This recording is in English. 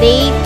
Baby.